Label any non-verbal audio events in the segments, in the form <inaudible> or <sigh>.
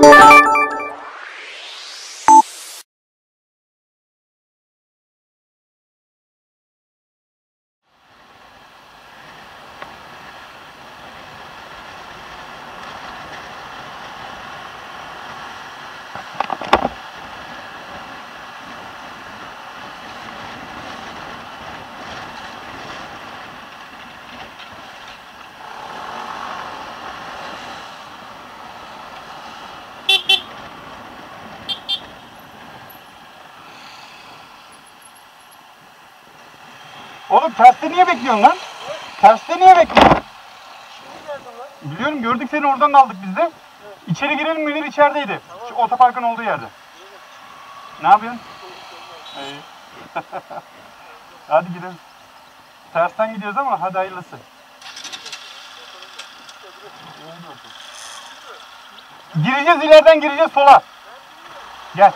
Thank. Oğlum terste niye bekliyorsun lan? Terste niye bekliyorsun? Biliyorum gördük seni oradan da aldık biz de. İçeri girelim Münir içerideydi. Şu otoparkın olduğu yerde. Ne yapıyorsun? İyi. <laughs> hadi gidelim. Tersten gidiyoruz ama hadi hayırlısı. Gireceğiz ileriden gireceğiz sola. Gel.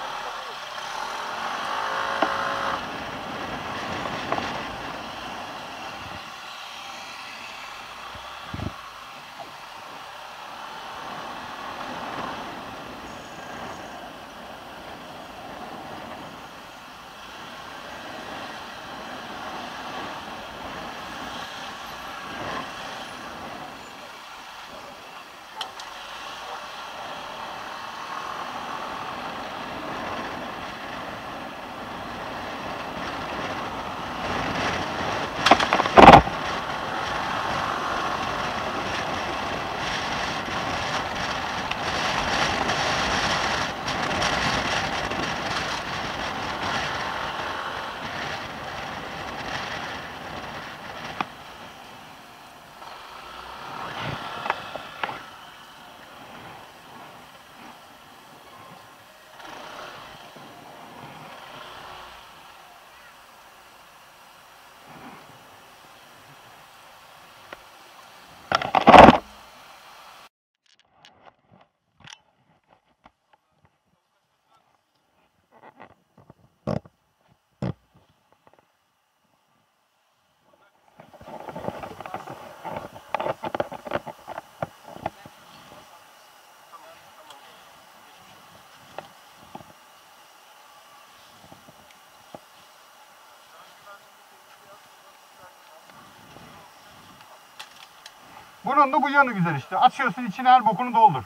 Bunun da bu yanı güzel işte. Açıyorsun içine her bokunu doldur.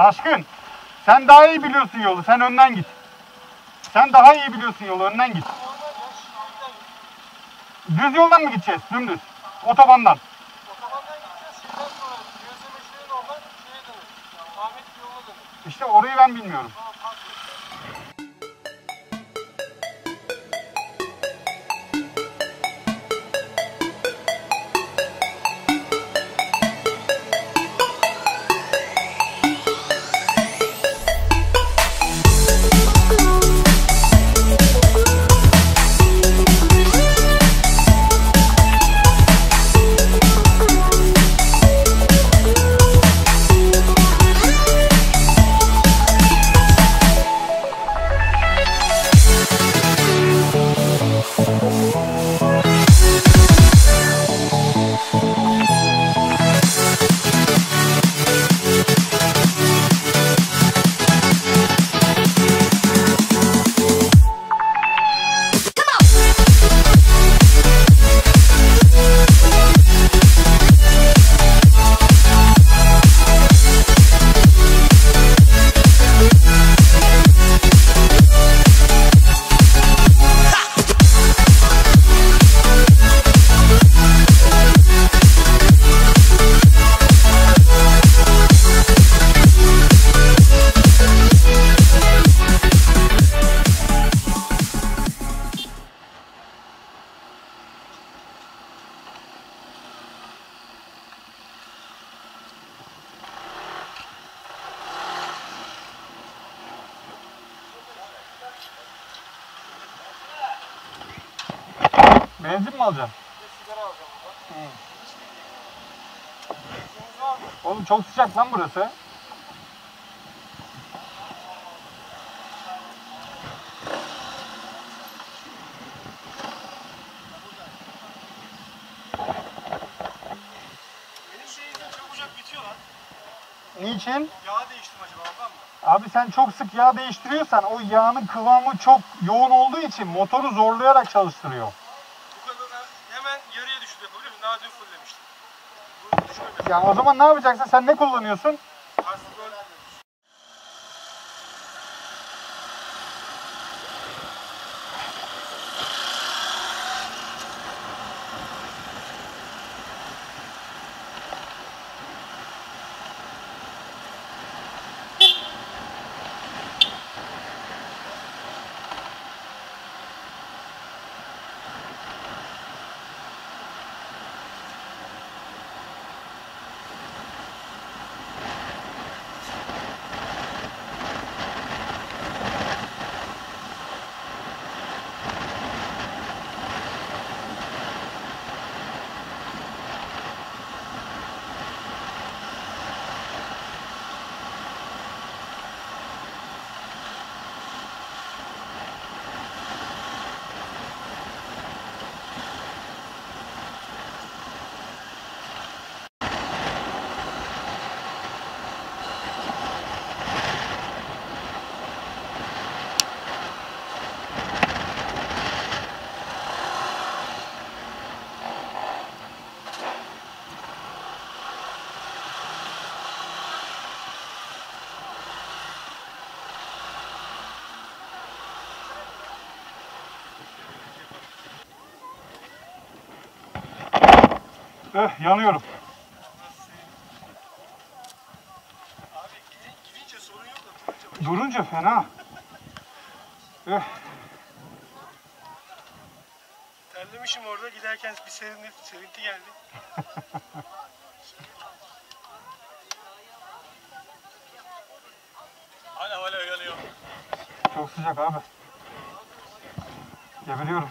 Taşkın sen daha iyi biliyorsun yolu. Sen önden git. Sen daha iyi biliyorsun yolu. Önden git. Düz yoldan mı gideceğiz? Dümdüz. Otobandan. Otobandan gideceğiz. Şeyden sonra gözlemecilerin oradan. Ahmet yoluna dönür. İşte orayı ben bilmiyorum. Tamam Alacaksın? Bir de sigara alacağım buradan. Mı? Oğlum çok sıcak lan burası. Benim şeyim çabucak bitiyor lan. Niçin? Yağ değiştim acaba ondan mı? Abi sen çok sık yağ değiştiriyorsan o yağın kıvamı çok yoğun olduğu için motoru zorlayarak çalıştırıyor. Yani o zaman ne yapacaksın? Sen ne kullanıyorsun? Öh yanıyorum. Abi gidin, gidince sorun yok da durunca fena. Öh. Terlemişim orada giderken bir serinlik, serinti geldi. <laughs> Hala hala yanıyor. Çok sıcak abi. Geberiyorum.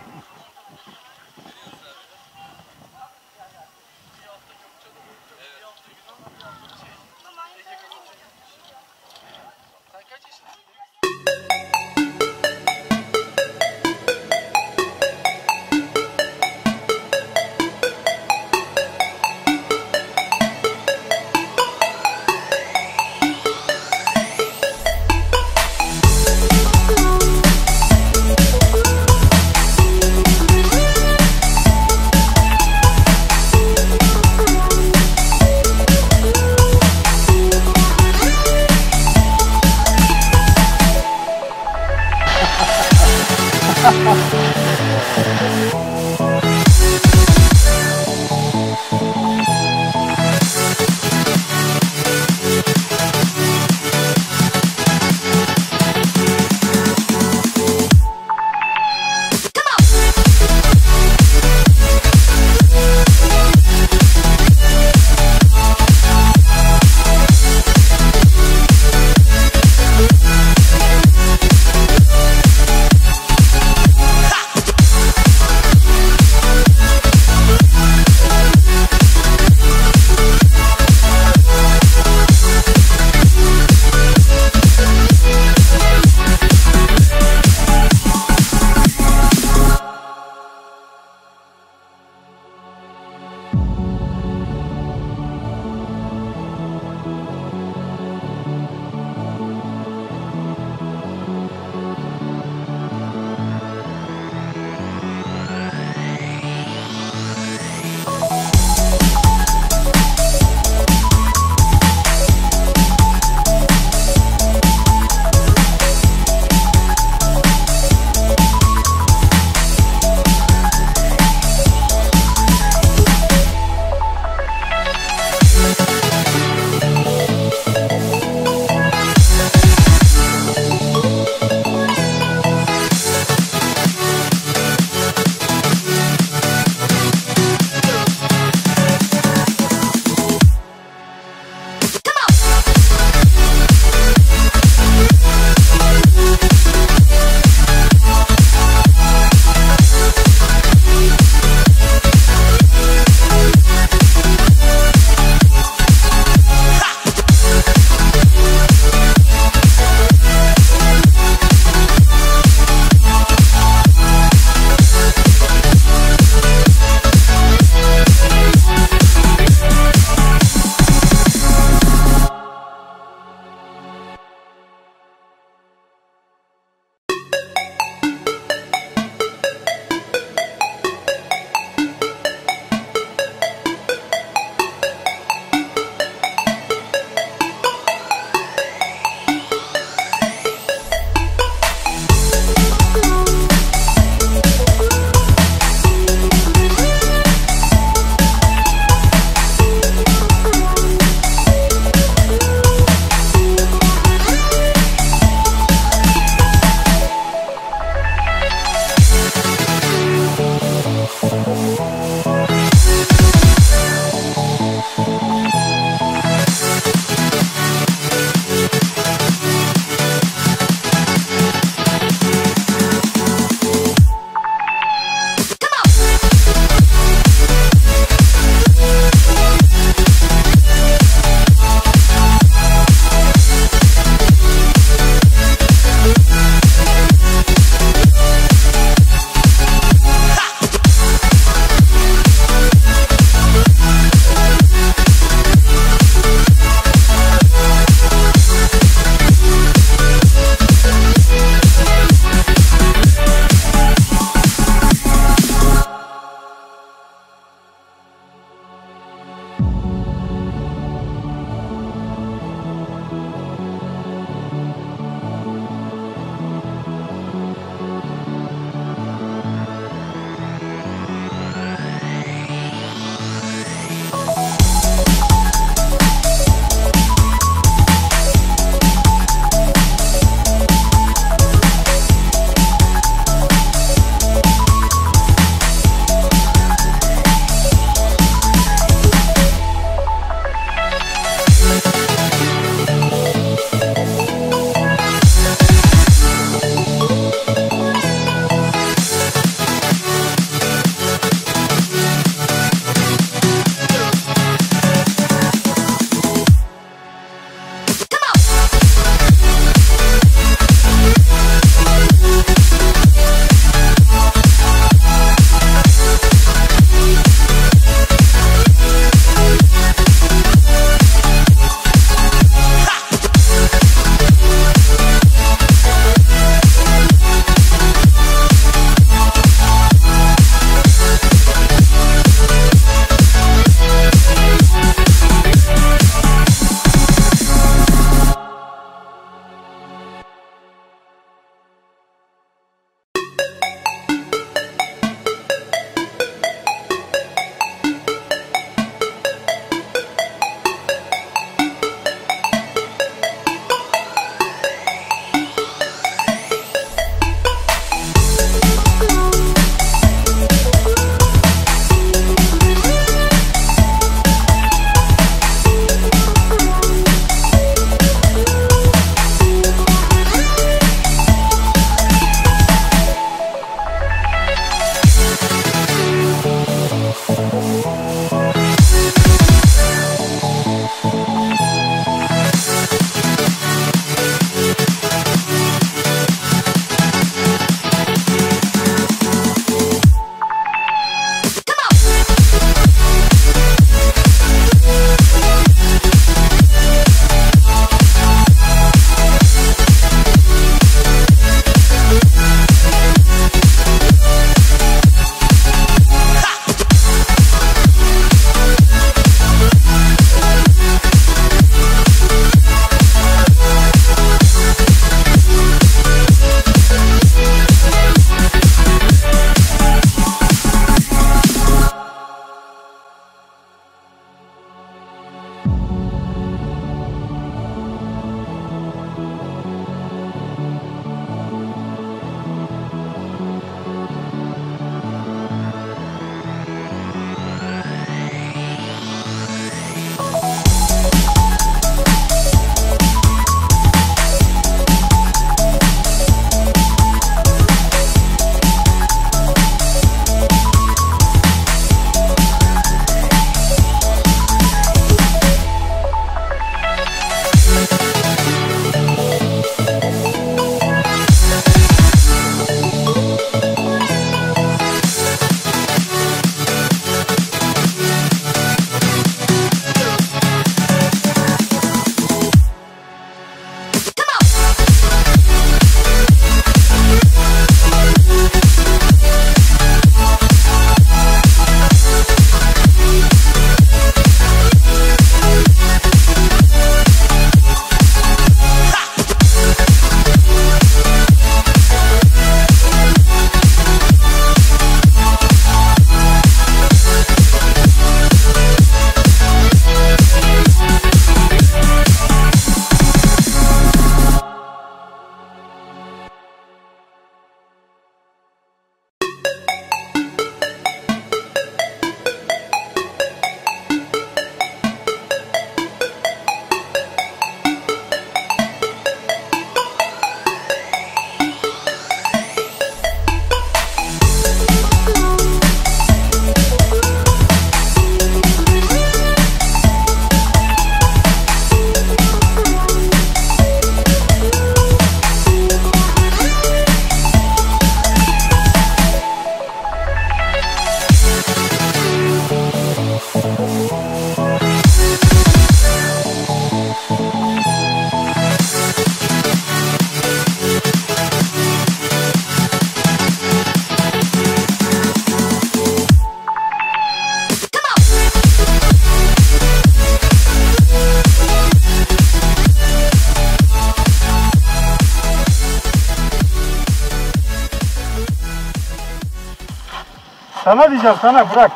Sana bırak.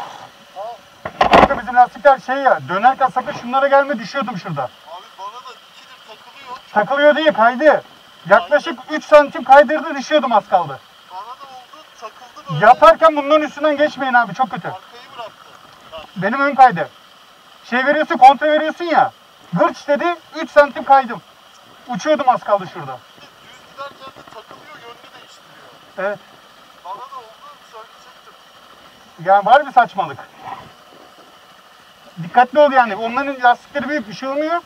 Kanka bizim lastikler şey ya dönerken sakın şunlara gelme düşüyordum şurada. Abi bana da ikidir takılıyor. Takılıyor değil kaydı. Yaklaşık 3 santim kaydırdı düşüyordum az kaldı. Bana da oldu takıldı böyle. Yaparken bunların üstünden geçmeyin abi çok kötü. Arkayı bıraktı. Benim ön kaydı. Şey veriyorsun kontra veriyorsun ya. Gırç dedi 3 santim kaydım. Uçuyordum az kaldı şurada. düz giderken de takılıyor yönünü değiştiriyor. Evet. Bana da oldu söyleyecektim. Yani var bir saçmalık. Dikkatli ol yani. Onların lastikleri büyük bir şey olmuyor.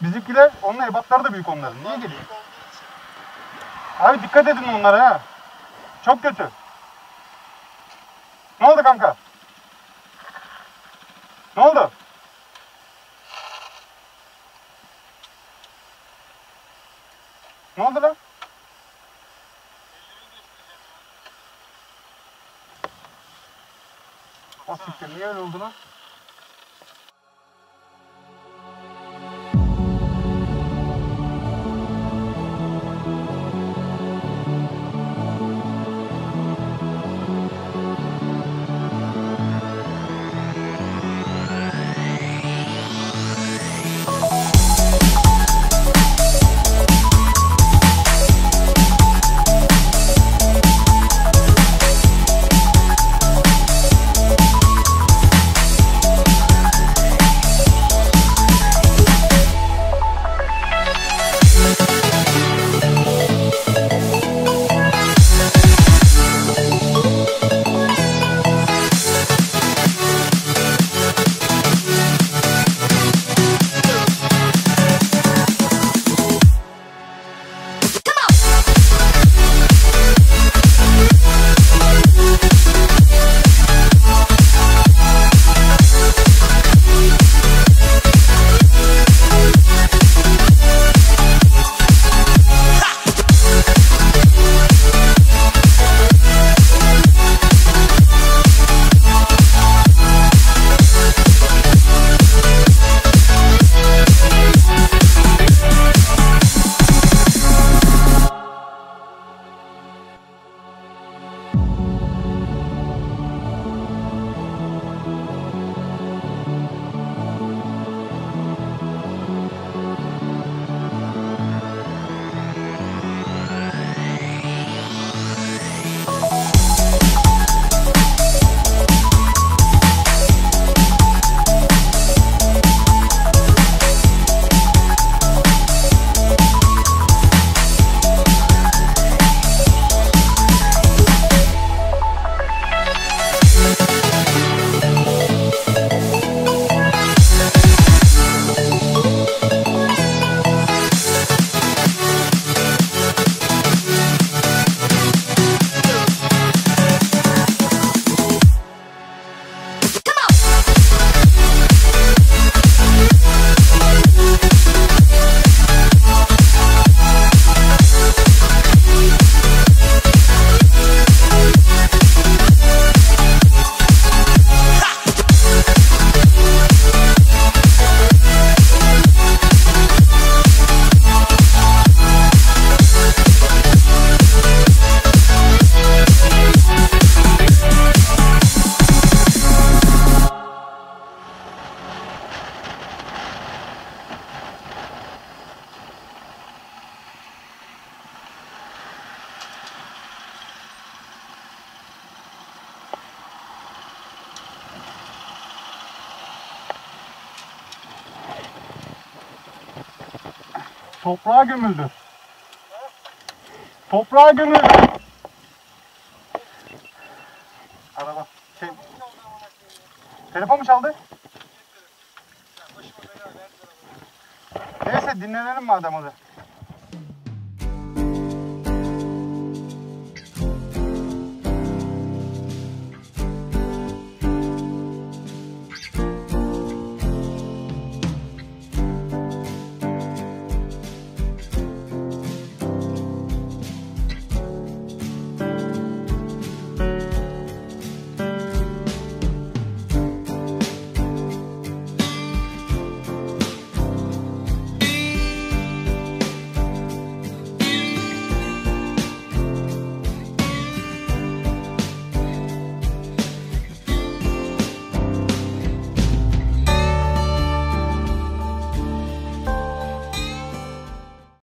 Bizimkiler, onun ebatları da büyük onların. Niye geliyor? Abi dikkat edin onlara ha. Çok kötü. Ne oldu kanka? Ne oldu? Ne oldu lan? O siktir niye öyle oldu lan? Toprağa gömüldü. Toprağa gömüldü. Araba. Şey... Telefon mu çaldı? Neyse dinlenelim madem hadi.